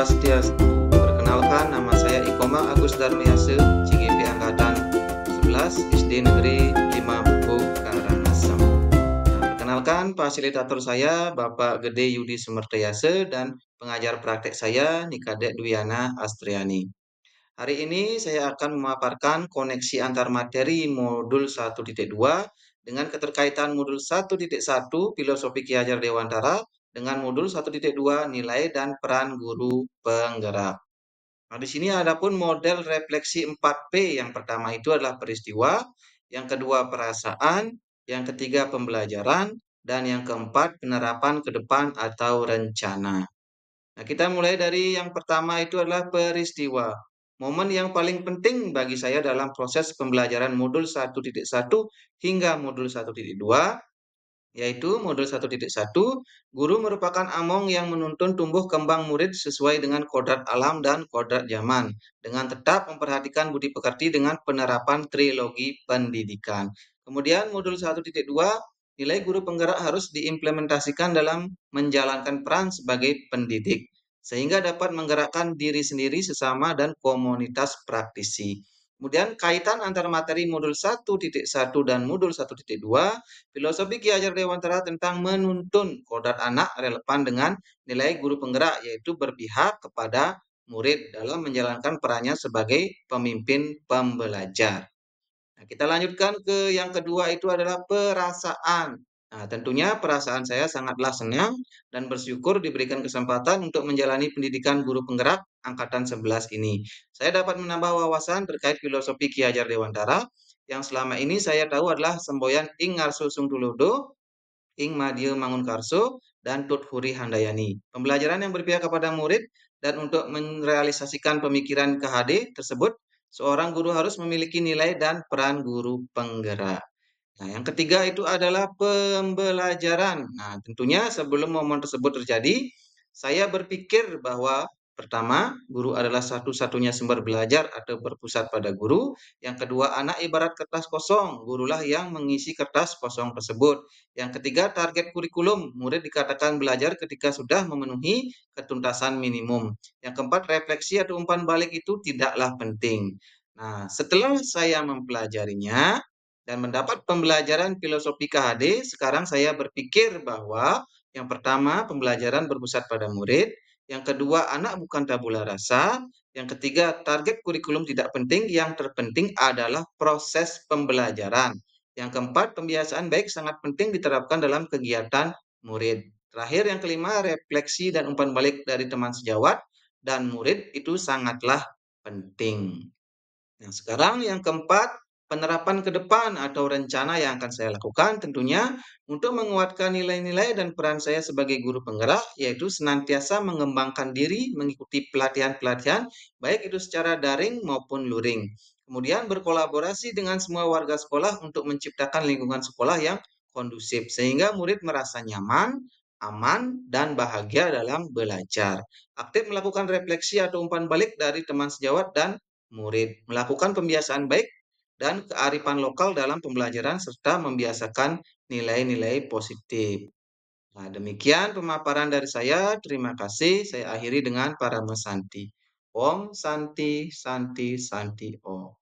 Swastiastu. Perkenalkan, nama saya Ikoma Agus Darmiase, CGP Angkatan 11, SD Negeri 5 Buku Karangasem. Nah, perkenalkan, fasilitator saya Bapak Gede Yudi Sumertayase dan pengajar praktek saya Nikadek Dwiana Astriani. Hari ini saya akan memaparkan koneksi antar materi modul 1.2 dengan keterkaitan modul 1.1 Filosofi Ki Hajar Dewantara dengan modul 1.2 nilai dan peran guru penggerak. Nah, di sini ada pun model refleksi 4P. Yang pertama itu adalah peristiwa, yang kedua perasaan, yang ketiga pembelajaran, dan yang keempat penerapan ke depan atau rencana. Nah, kita mulai dari yang pertama itu adalah peristiwa. Momen yang paling penting bagi saya dalam proses pembelajaran modul 1.1 hingga modul 1.2 yaitu modul 1.1, guru merupakan among yang menuntun tumbuh kembang murid sesuai dengan kodrat alam dan kodrat zaman, dengan tetap memperhatikan budi pekerti dengan penerapan trilogi pendidikan. Kemudian modul 1.2, nilai guru penggerak harus diimplementasikan dalam menjalankan peran sebagai pendidik, sehingga dapat menggerakkan diri sendiri sesama dan komunitas praktisi. Kemudian kaitan antara materi modul 1.1 dan modul 1.2, filosofi Ki Hajar Dewantara tentang menuntun kodrat anak relevan dengan nilai guru penggerak yaitu berpihak kepada murid dalam menjalankan perannya sebagai pemimpin pembelajar. Nah, kita lanjutkan ke yang kedua itu adalah perasaan. Nah, tentunya perasaan saya sangatlah senang dan bersyukur diberikan kesempatan untuk menjalani pendidikan guru penggerak angkatan 11 ini. Saya dapat menambah wawasan terkait filosofi Ki Hajar Dewantara yang selama ini saya tahu adalah semboyan Ing Ngarso Sungtulodo, Ing Madya Mangunkarso, dan Tut Huri Handayani. Pembelajaran yang berpihak kepada murid dan untuk merealisasikan pemikiran KHD tersebut, seorang guru harus memiliki nilai dan peran guru penggerak. Nah, yang ketiga itu adalah pembelajaran. Nah, tentunya sebelum momen tersebut terjadi, saya berpikir bahwa pertama, guru adalah satu-satunya sumber belajar atau berpusat pada guru. Yang kedua, anak ibarat kertas kosong, gurulah yang mengisi kertas kosong tersebut. Yang ketiga, target kurikulum, murid dikatakan belajar ketika sudah memenuhi ketuntasan minimum. Yang keempat, refleksi atau umpan balik itu tidaklah penting. Nah, setelah saya mempelajarinya, dan mendapat pembelajaran filosofi KHD, sekarang saya berpikir bahwa yang pertama pembelajaran berpusat pada murid, yang kedua anak bukan tabula rasa, yang ketiga target kurikulum tidak penting, yang terpenting adalah proses pembelajaran. Yang keempat, pembiasaan baik sangat penting diterapkan dalam kegiatan murid. Terakhir, yang kelima, refleksi dan umpan balik dari teman sejawat dan murid itu sangatlah penting. Nah, sekarang yang keempat, penerapan ke depan atau rencana yang akan saya lakukan tentunya untuk menguatkan nilai-nilai dan peran saya sebagai guru penggerak yaitu senantiasa mengembangkan diri mengikuti pelatihan-pelatihan baik itu secara daring maupun luring. Kemudian berkolaborasi dengan semua warga sekolah untuk menciptakan lingkungan sekolah yang kondusif sehingga murid merasa nyaman, aman, dan bahagia dalam belajar. Aktif melakukan refleksi atau umpan balik dari teman sejawat dan murid. Melakukan pembiasaan baik dan kearifan lokal dalam pembelajaran serta membiasakan nilai-nilai positif. Nah, demikian pemaparan dari saya. Terima kasih. Saya akhiri dengan para mesanti. Om Santi Santi Santi Om.